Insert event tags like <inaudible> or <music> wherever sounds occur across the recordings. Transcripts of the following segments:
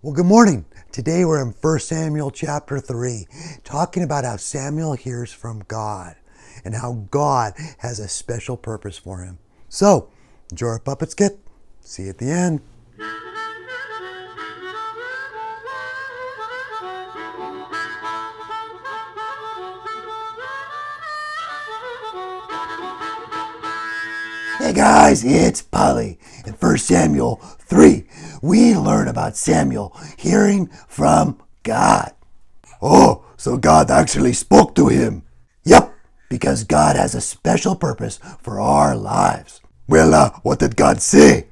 Well, good morning. Today we're in 1 Samuel chapter 3, talking about how Samuel hears from God and how God has a special purpose for him. So, enjoy our puppet skit. See you at the end. Hey guys, it's Polly. In 1 Samuel 3, we learn about Samuel hearing from God. Oh, so God actually spoke to him. Yep, because God has a special purpose for our lives. Well, uh, what did God say?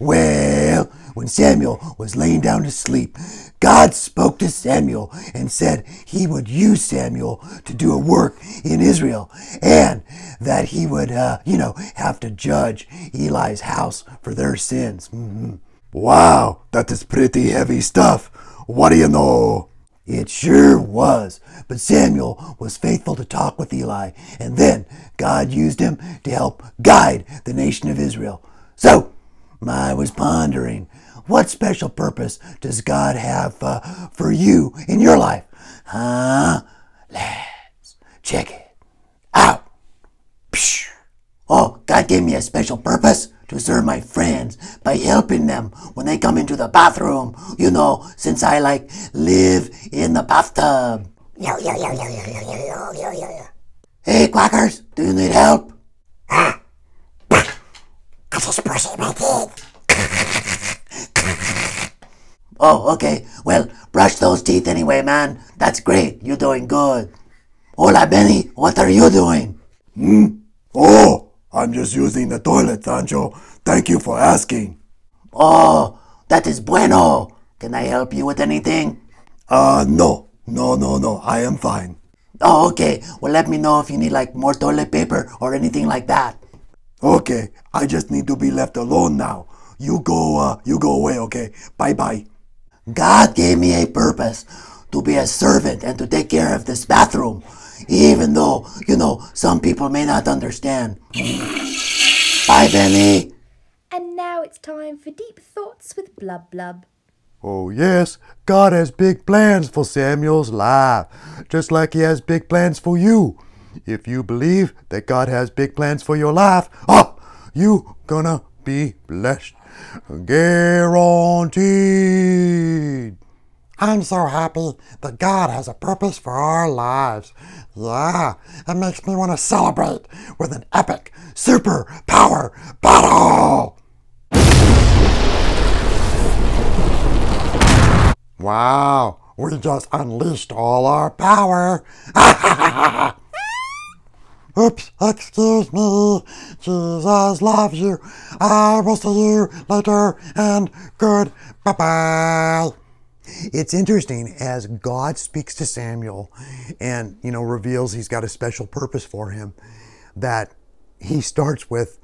Well, when Samuel was laying down to sleep, God spoke to Samuel and said he would use Samuel to do a work in Israel and that he would, uh, you know, have to judge Eli's house for their sins. Mm-hmm. Wow, that is pretty heavy stuff. What do you know? It sure was. But Samuel was faithful to talk with Eli, and then God used him to help guide the nation of Israel. So, I was pondering, what special purpose does God have uh, for you in your life? Huh? Let's check it out. Psh. Oh, God gave me a special purpose to serve my friends by helping them when they come into the bathroom. You know, since I like live in the bathtub. Yo, yo, yo, yo, yo, yo, yo, yo, yo, yo. Hey, quackers, do you need help? Ah. I just brushing my teeth. Oh, okay. Well, brush those teeth anyway, man. That's great. You're doing good. Hola, Benny. What are you doing? Hmm? Oh, I'm just using the toilet, Sancho. Thank you for asking. Oh, that is bueno. Can I help you with anything? Uh, no. No, no, no. I am fine. Oh, okay. Well, let me know if you need like more toilet paper or anything like that. Okay. I just need to be left alone now. You go, uh, you go away, okay? Bye bye. God gave me a purpose to be a servant and to take care of this bathroom, even though, you know, some people may not understand. Bye, Benny. And now it's time for deep thoughts with Blub Blub. Oh, yes, God has big plans for Samuel's life, just like He has big plans for you. If you believe that God has big plans for your life, oh, you gonna be blessed. Guaranteed. I'm so happy that God has a purpose for our lives. Yeah, it makes me want to celebrate with an epic super power battle. Wow, we just unleashed all our power. <laughs> Oops, excuse me. Jesus loves you. I will see you later and good bye. It's interesting as God speaks to Samuel and, you know, reveals he's got a special purpose for him that he starts with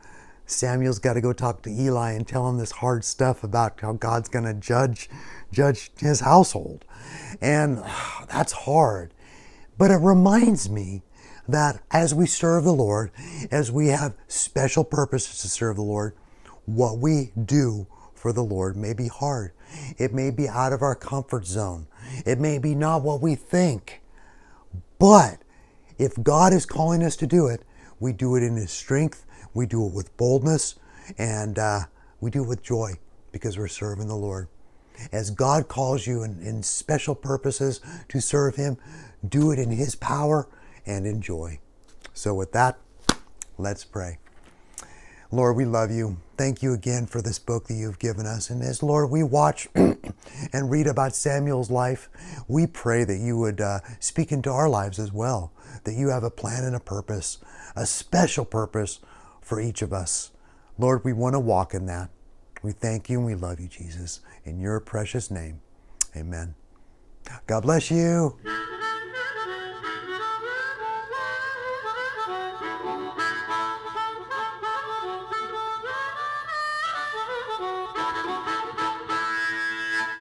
Samuel's got to go talk to Eli and tell him this hard stuff about how God's going to judge judge his household. And <sighs> that's hard. But it reminds me that as we serve the Lord, as we have special purposes to serve the Lord, what we do for the Lord may be hard. It may be out of our comfort zone. It may be not what we think. But if God is calling us to do it, we do it in His strength, we do it with boldness, and uh, we do it with joy because we're serving the Lord. As God calls you in, in special purposes to serve Him, do it in His power and in joy. So, with that, let's pray. Lord, we love you. Thank you again for this book that you've given us. And as Lord, we watch <clears throat> and read about Samuel's life, we pray that you would uh, speak into our lives as well, that you have a plan and a purpose, a special purpose for each of us. Lord, we want to walk in that. We thank you and we love you, Jesus. In your precious name, amen. God bless you.